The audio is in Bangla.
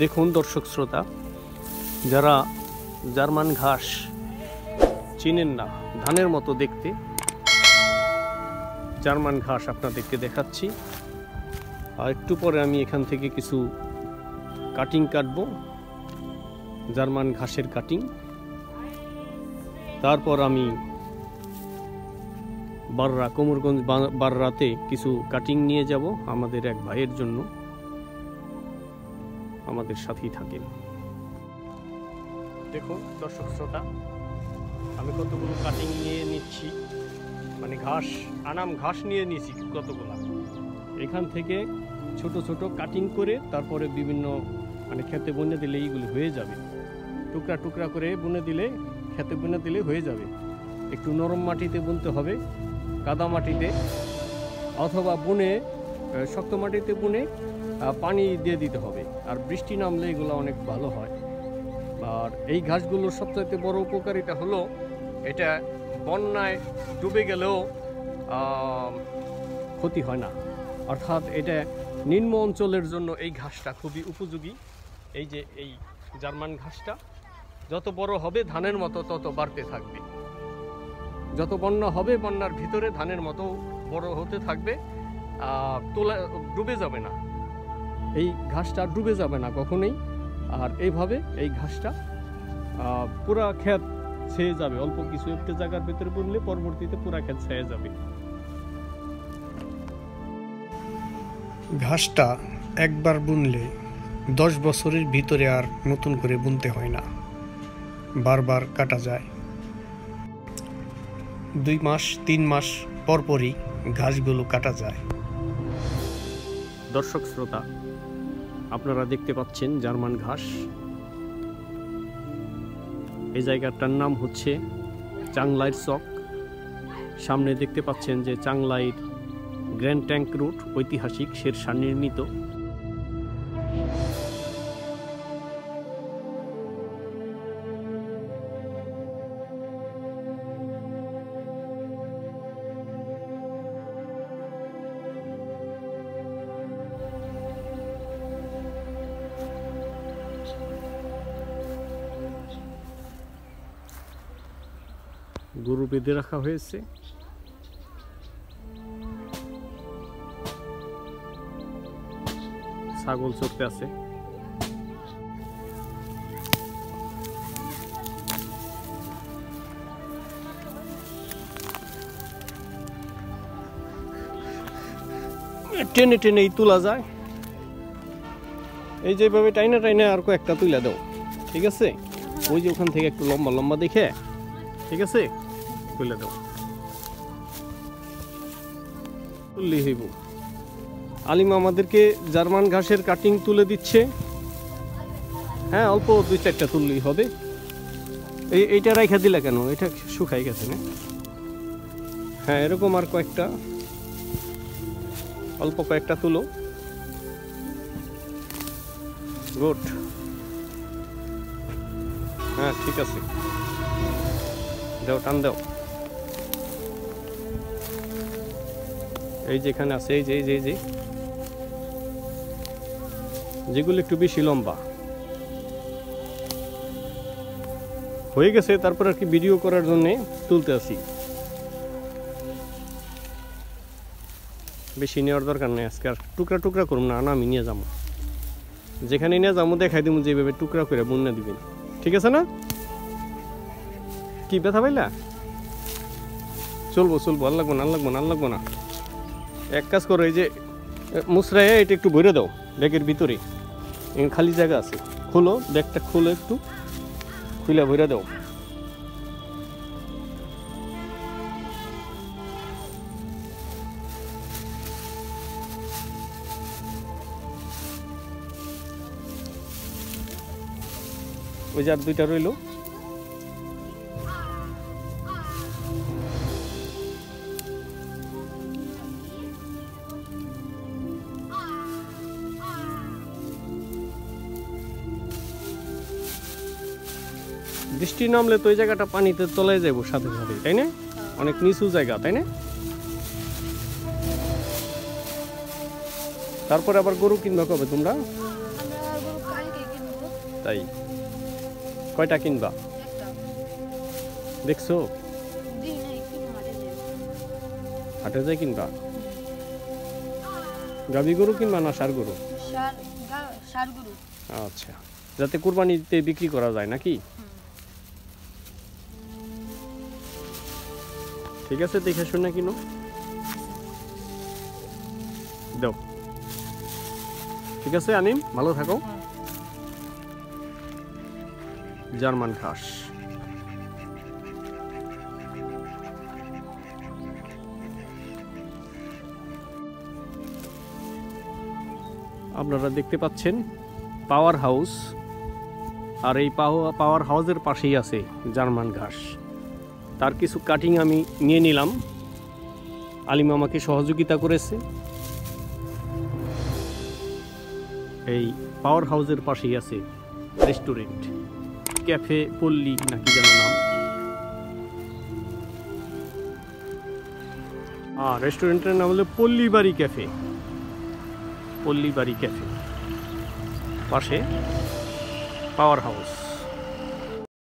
দেখুন দর্শক শ্রোতা, যারা জার্মান ঘাস চিনেন না, ধানের মতো দেখতে, জার্মান ঘাস আপনাদেরকে দেখাচ্ছি। আর একটু পরে আমি এখান থেকে কিছু কাটিং কাটবো, জার্মান ঘাসের কাটিং তারপর আমি বাররা, কোমরগঞ্জ বাররাতে কিছু কাটিং নিয়ে যাব আমাদের এক ভাইয়ের জন্য। আমাদের সাথেই থাকেন। দেখুন, দর্শক শ্রোতা, আমি কতগুলো কাটিং নিয়ে নিচ্ছি মানে ঘাস, আনাম ঘাস নিয়ে নিয়েছি কতগুলো। এখান থেকে ছোট ছোট কাটিং করে তারপরে বিভিন্ন মানে খেতে বুনে দিলে এইগুলি হয়ে যাবে। টুকরা টুকরা করে বুনে দিলে, খেতে বুনে দিলে হয়ে যাবে। একটু নরম মাটিতে বুনতে হবে, কাদা মাটিতে, অথবা বুনে শক্ত মাটিতে বুনে পানি দিয়ে দিতে হবে। আর বৃষ্টি নামলে এগুলো অনেক ভালো হয়। আর এই ঘাসগুলোর সবচাইতে বড় উপকারিতা হলো, এটা বন্যায় ডুবে গেলেও ক্ষতি হয় না। অর্থাৎ এটা নিম্ন অঞ্চলের জন্য এই ঘাসটা খুবই উপযোগী। এই যে এই জার্মান ঘাসটা, যত বড় হবে ধানের মতো তত বাড়তে থাকবে। যত বন্যা হবে বন্যার ভিতরে ধানের মতো বড় হতে থাকবে তোলা, ডুবে যাবে না। এই ঘাসটা ডুবে যাবে না কখনোই। আর এইভাবে এই ঘাসটা পুরা ক্ষেত ছেয়ে যাবে। অল্প কিছু একটু জায়গার ভিতরে বুনলে পরবর্তীতে পুরা ক্ষেত ছেয়ে যাবে। ঘাসটা একবার বুনলে দশ বছরের ভিতরে আর নতুন করে বুনতে হয় না। বারবার কাটা যায়। দুই মাস তিন মাস পরপরই ঘাসগুলো কাটা যায়। দর্শক শ্রোতা আপনারা দেখতে পাচ্ছেন জার্মান ঘাস। এই জায়গাটার নাম হচ্ছে চাংলাইর চক। সামনে দেখতে পাচ্ছেন যে চাংলাইর গ্র্যান্ড ট্যাঙ্ক রুট ঐতিহাসিক, শেরশাহ নির্মিত। গরু বেঁধে রাখা হয়েছে। ছাগল চড়তে আছে। টেনে টেনেই তোলা যায়। এই যেভাবে টাইনা টাইনা আর একটা তুলে দাও। ঠিক আছে? ওই যে ওখান থেকে একটু লম্বা লম্বা দেখে। ঠিক আছে? তুলে দাও তুললেই হইব। আলিমা আমাদেরকে জার্মান ঘাসের কাটিং তুলে দিচ্ছে। হ্যাঁ অল্প দুই চারটা তুললেই হবে। এই, এইটা রাইখা দিলা কেন? এটা শুকাই গেছে না? হ্যাঁ এরকম আর কয়েকটা। অল্প কয়েকটা তুলো। গুড। হ্যাঁ ঠিক আছে। দাও, টান দাও। এই যে এখানে আছে, এই যে এই যে এই যে। যেগুলো একটু বেশি লম্বা। হয়ে গেছে, তারপর আর কি ভিডিও করার জন্য তুলতে আসি বেশি নেওয়ার দরকার নেই, আজকে আর টুকরা টুকরা করুন না আমি নিয়ে যাব যেখানে নিয়ে যাব দেখাই দিব যেভাবে টুকরা করে বন্যা দিবেন। ঠিক আছে না? কি ব্যথা পাইলা? চলবো চলবো, আর লাগবো না, আর লাগবো না, আর লাগবো না। এক কাজ করো, এই যে মুসরায় এটা একটু ভরে দাও, ব্যাগের ভিতরে। খালি জায়গা আছে। খোলো, ব্যাগটা খোলো একটু খুলে ভরে দাও। ওই যে আর দুইটা রইল। বৃষ্টি নামলে তো ওই জায়গাটা পানিতে তলায় যাব সাথে সাথে তাই না? অনেক নিচু জায়গা তাই না? তারপরে আবার গরু কিনবা কবে তোমরা? তাই? কয়টা কিনবা? দেখছ? হাটে যাই। কিনবা? গাবি গরু কিনবা না সার গরু? সার গরু। আচ্ছা। যাতে কোরবানিতে বিক্রি করা যায় নাকি? ঠিক আছে, দেখে শুনে কিনো। দাও। ঠিক আছে, আনিম, ভালো থাকো। জার্মান ঘাস। আপনারা দেখতে পাচ্ছেন, পাওয়ার হাউস, আর এই পাওয়া- পাওয়ার হাউসের পাশেই আছে জার্মান ঘাস। তার কিছু কাটিং আমি নিয়ে নিলাম। আলিম আমাকে সহযোগিতা করেছে। এই পাওয়ার হাউসের পাশেই আছে রেস্টুরেন্ট ক্যাফে পল্লী নাকি যেন নাম। হ্যাঁ রেস্টুরেন্টের নাম হলো পল্লীবাড়ি ক্যাফে পল্লীবাড়ি ক্যাফে পাশে পাওয়ার হাউস